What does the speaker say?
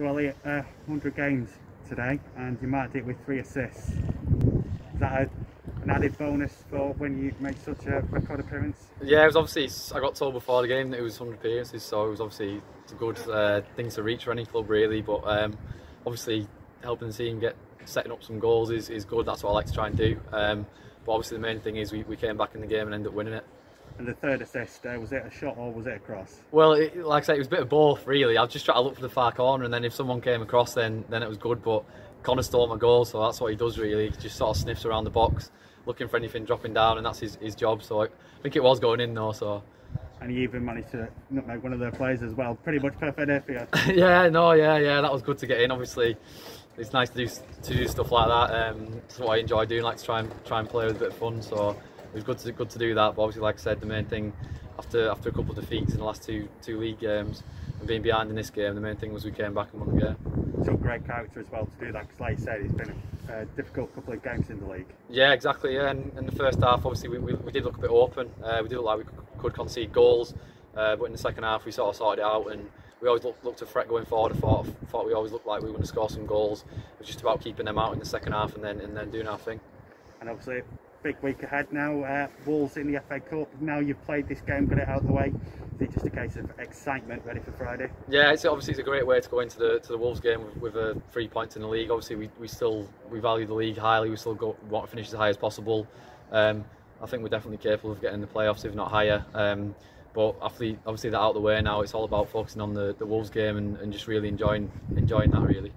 So Elliot, uh, 100 games today, and you marked it with three assists. Is that a, an added bonus for when you make such a record appearance? Yeah, it was obviously. I got told before the game that it was 100 appearances, so it was obviously a good uh, thing to reach for any club, really. But um, obviously, helping the team get setting up some goals is, is good. That's what I like to try and do. Um, but obviously, the main thing is we, we came back in the game and ended up winning it. And the third assist, uh, was it a shot or was it a cross? Well, it, like I said, it was a bit of both, really. I was just trying to look for the far corner, and then if someone came across, then then it was good. But Connor stole my goal, so that's what he does, really. He just sort of sniffs around the box, looking for anything dropping down, and that's his, his job. So I think it was going in, though, so. And you even managed to nutmeg one of their players as well. Pretty much perfect there for you. yeah, no, yeah, yeah, that was good to get in. Obviously, it's nice to do to do stuff like that. Um, that's what I enjoy doing, like to try and try and play with a bit of fun. So it was good to good to do that. But obviously, like I said, the main thing after after a couple of defeats in the last two two league games and being behind in this game, the main thing was we came back and won the game. Took great character as well to do that, because like you said, it's been a difficult couple of games in the league. Yeah, exactly. Yeah, and in the first half, obviously we, we, we did look a bit open. Uh, we did look like we could concede goals, uh, but in the second half we sort of sorted it out and we always looked, looked to threat going forward. I thought, thought we always looked like we were going to score some goals. It was just about keeping them out in the second half and then and then doing our thing. And obviously, big week ahead now. Uh, Wolves in the FA Cup. Now you've played this game, got it out of the way. Is it just a case of excitement, ready for Friday? Yeah, it's obviously it's a great way to go into the to the Wolves game with, with uh, three points in the league. Obviously, we, we still we value the league highly. We still go, want to finish as high as possible. Um, I think we're definitely capable of getting the playoffs, if not higher. Um, but after obviously that out of the way now, it's all about focusing on the, the Wolves game and, and just really enjoying enjoying that really.